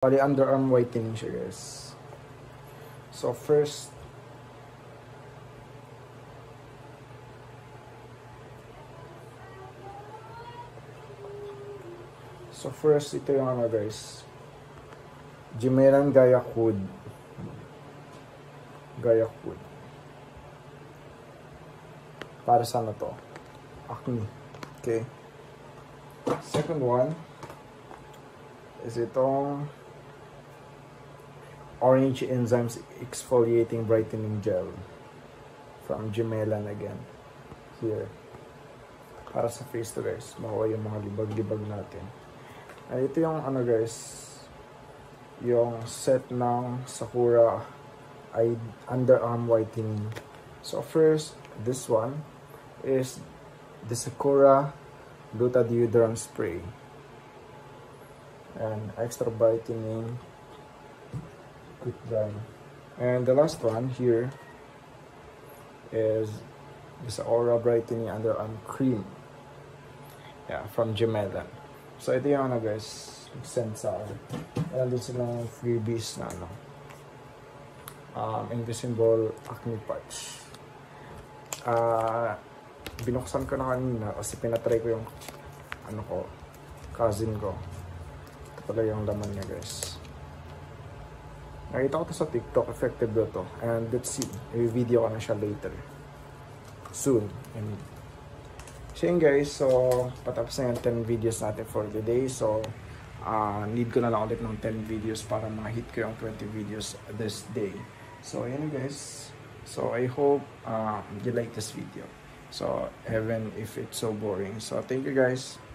Bali, underarm whitening siya, guys. So, first, So, first, ito yung ano, guys. Jimeran Gayak Wood. Gayak Wood. Para sa ano to? Acne. Okay. Second one is itong Orange Enzymes Exfoliating Brightening Gel from Gemelan again. Here. Para sa face to guys. Makuha yung mga libag-libag natin. Ay, ito yung ano guys. Yung set ng Sakura ay underarm whitening. So first, this one is the Sakura Gluta Deodorant Spray. And extra brightening quick drying. And the last one here is this Aura Brightening Underarm Cream. Yeah, from Gemelan. So ito yung ano guys, send sa akin. Meron din silang freebies na ano. Um, Invisible Acne Patch. Ah, binuksan ko na kanina kasi pinatry ko yung ano ko, cousin ko. Ito pala yung laman niya guys. Nakita ko to sa TikTok, effective daw to. And let's see, i-video ko na siya later. Soon. And so yun guys, so patapos na yung 10 videos natin for today. So, uh, need ko na lang ulit ng 10 videos para ma-hit ko yung 20 videos this day. So, yun guys. So, I hope uh, you like this video. So, even if it's so boring. So, thank you guys.